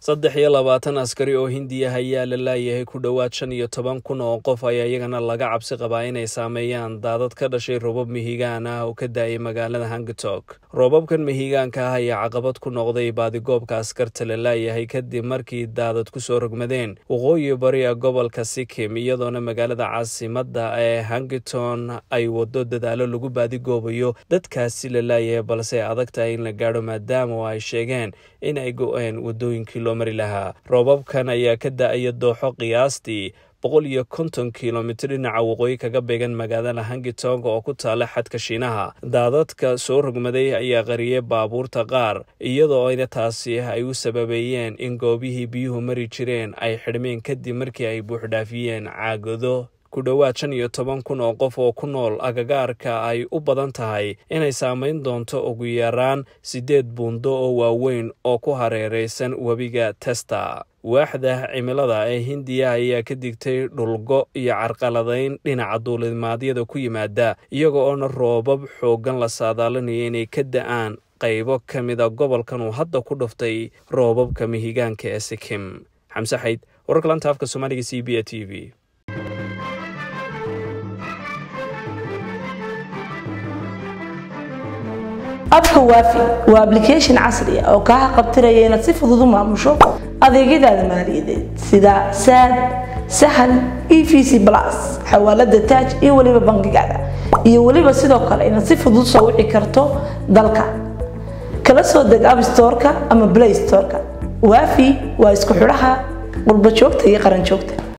saddex iyo labaatan askari oo hindiya ayaa la laayahay ku dhowaad shan iyo toban kun oo qof ayaa iyagana laga cabsi qabaa inay saameeyaan. Daadad ka dhashay roobab mihigaan ah oo ka da'ay magaalada hangtog roobabkan mihigaanka ah ayaa caqabad ku noqday baadigoobka askarta la laayahay kadib markii daadad ku soo rogmadeen. Waqooyi bari a gobolka sikim iyadoona magaalada caasimadda ee hangton ay wado dadaalo lagu baadigoobayo. Dadkaasi la laayahay balse adagtahay in la gaadho maadaama ay sheegeen in ay go-een wadooyinkii loo lahaa. Roobabkan ayaa ka da'aya dooxo qiyaastii boqol iyo konton kilomitr dhinaca waqooyi kaga beegan magaalada hangitong oo ku taala xadka shiinaha. Daadadka soo rogmaday ayaa qariyay baabuurta qaar iyadoo ayna taasi ay u sababeeyeen in goobihii biyuhu mari jireen ay xidhmeen kadib markii ay buuxdhaafiyeen caagado ku dhowaad shan iyo toban kun oo qof oo ku nool agagaarka ay u badan tahay inay saamayn doonto ugu yaraan siddeed buundo oo waaweyn oo ku hareeraysan webiga testa. Waaxda cimilada ee hindiya ayaa ka digtay dhulgo iyo carqaladayn dhinaca duulimaadyada ku yimaada iyaga oona roobab xooggan la saadaalinaya inay ka da'aan qaybo ka mida gobolkan uu hadda ku dhuftay roobabka mihigaanka ee sikim xamse xayd wararka lanta afka soomaaliga c b a t v abka waafi waa ablication casri ah oo kaa qabtiraya inaad si fudud u maamusho adeegyadaada maaliyadeed sida saad sahal e v c plus xawaalada taaj iyo weliba bangigaada. Iyo weliba sidoo kale inaad si fudud soo wici karto dalka. Kala soo deg abstoreka ama play storeka. Waafi waa isku xidhaha qurba joogta iyo qaran joogta